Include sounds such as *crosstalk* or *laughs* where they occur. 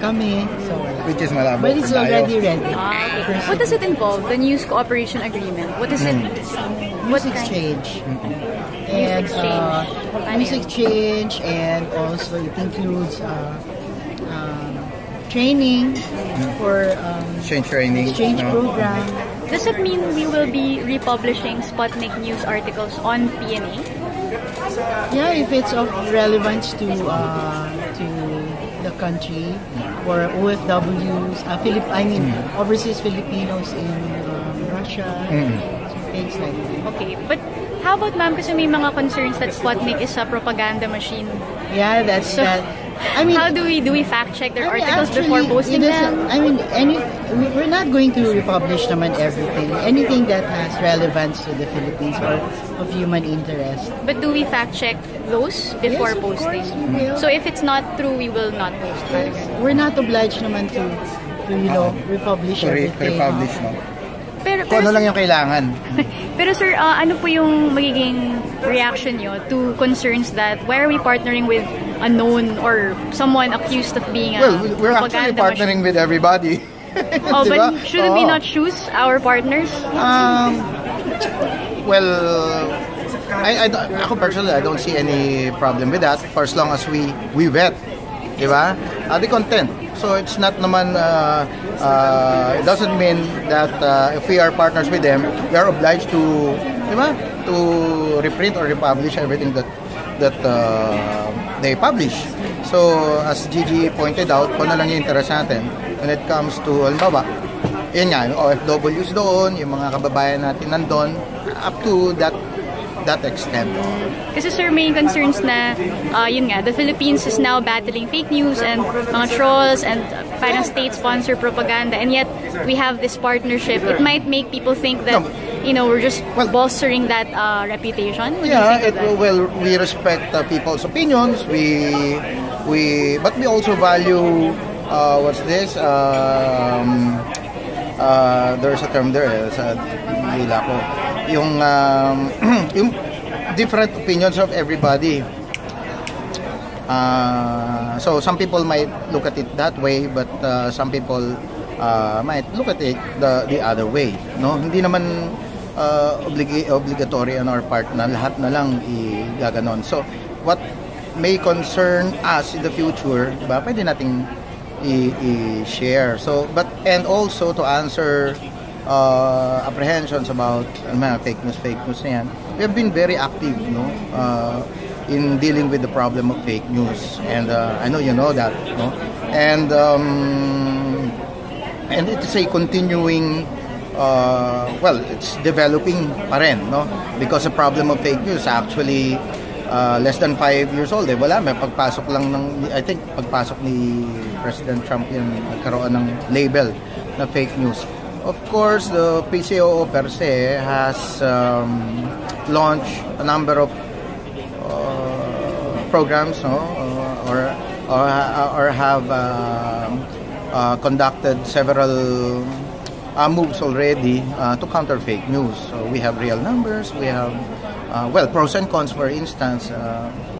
kami. So, Which is malabo. but it's already ready. Ah, okay. What does it involve? The news cooperation agreement. What is it? What News kind? exchange. And exchange. uh, news exchange and also it includes uh, um, training for um, Exchange training. exchange no? program. Does it mean we will be republishing Sputnik news articles on PNA? Yeah, if it's of relevance to uh, to the country or OFWs, uh, Philip, I mean overseas Filipinos in um, Russia, so things like that. Okay, but how about ma'am kasi may mga concerns that Sputnik is a propaganda machine. Yeah, that's So, that. I mean, how do we do we fact check their I mean, articles actually, before posting them? I mean, any we- we're not going to republish naman everything. Anything that has relevance to the Philippines or of human interest. But do we fact check those before Yes, of posting? course we will. So if it's not true, we will not post it. We're not obliged naman to, to you know, republish everything. republish, no? Pero, Kung pero, ano lang yung kailangan. *laughs* pero sir, ah, ano po yung magiging reaction nyo to concerns that why are we partnering with a known or someone accused of being a Well, we're actually partnering with everybody. machine? Oh, *laughs* Di ba? but shouldn't we Oo. not choose our partners? Um, well, I, I, ako personally, I don't see any problem with that for as long as we we vet, di ba? Uh, the content. So it's not naman, uh, uh, it doesn't mean that uh, if we are partners with them, we are obliged to, di ba? To reprint or republish everything that that uh, they publish. So as Gigi pointed out, kung ano lang yung interest natin when it comes to, halimbawa, yun nga, yung OFWs doon, yung mga kababayan natin nandun, up to that that extent. Kasi sir, may concerns na, uh, yun nga, the Philippines is now battling fake news and mga trolls and uh, parang state-sponsored propaganda and yet we have this partnership. It might make people think that, No. you know, we're just Well- bolstering that uh, reputation. What Yeah, it, well, we respect uh, people's opinions. We we but we also value uh, what's this? Um, uh, there's a term there. eh, Sa. Yung um, *clears throat* yung different opinions of everybody. Uh, so some people might look at it that way, but uh, some people uh, might look at it the the other way. No, hindi naman uh, obligi- obligatory on our part na lahat na lang igaganon. So what may concern us in the future, ba, pwede nating i-share. So but and also to answer uh, apprehensions about ano, mga fake news, fake news na yan, we have been very active, no? Uh, in dealing with the problem of fake news. And uh, I know you know that, no? And um, and it is a continuing uh, well, it's developing pa rin, no? Because the problem of fake news actually uh, less than five years old. Eh, wala, may pagpasok lang ng, I think, pagpasok ni President Trump yun, nagkaroon ng label na fake news. Of course, the PCOO per se has um, launched a number of uh, programs no? Uh, or or or have um, uh, conducted several uh, moves already uh, to counter fake news. So we have real numbers we have uh, well pros and cons for instance uh,